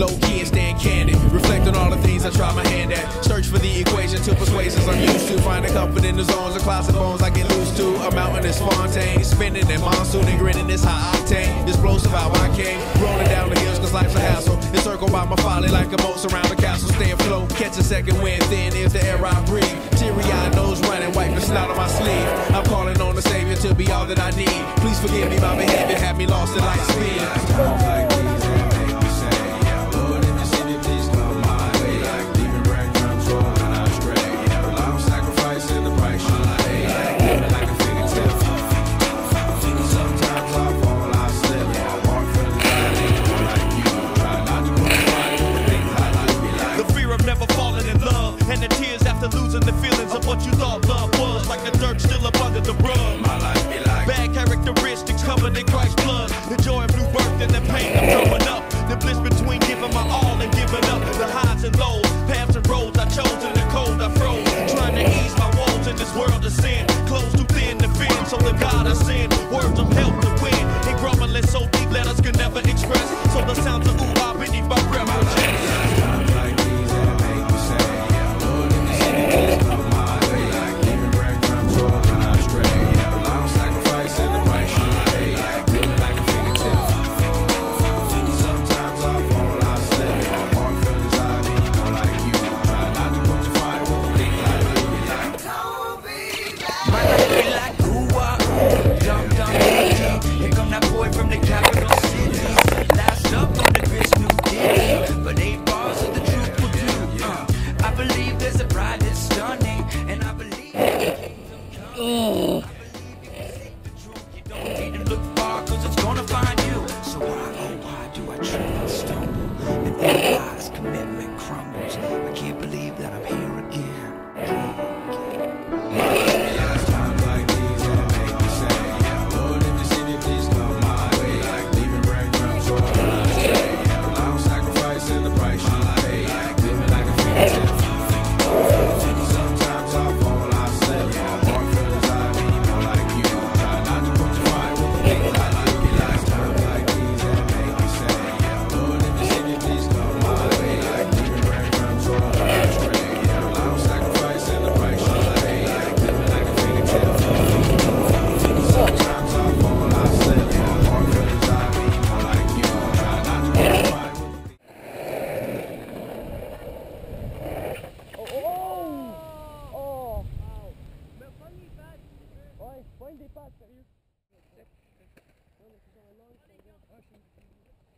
Low key and staying candid. Reflect on all the things I try my hand at. Search for the equation to persuasions I'm used to. Finding comfort in the zones of closet bones I get loose to. A mountain is Fontaine. Spinning in monsoon and grinning this high octane. Explosive how I came. Rolling down the hills cause life's a hassle. Encircled by my folly like a moat surround the castle. Stay afloat. Catch a second wind thin is the air I breathe. Teary eyed nose running, wipe the snot on my sleeve. I'm calling on the savior to be all that I need. Please forgive me, my behavior had me lost in light speed. After losing the feelings of what you thought love was, like the dirt still up under the rug. My life be like Bad characteristics covered in Christ's blood. The joy of new birth and the pain of growing up. The bliss between giving my all and giving up. The highs and lows, paths and roads I chose in the cold I froze. Trying to ease my walls in this world of sin. Clothes too thin to fit, so the God I send. You Ouais, pas une des pattes,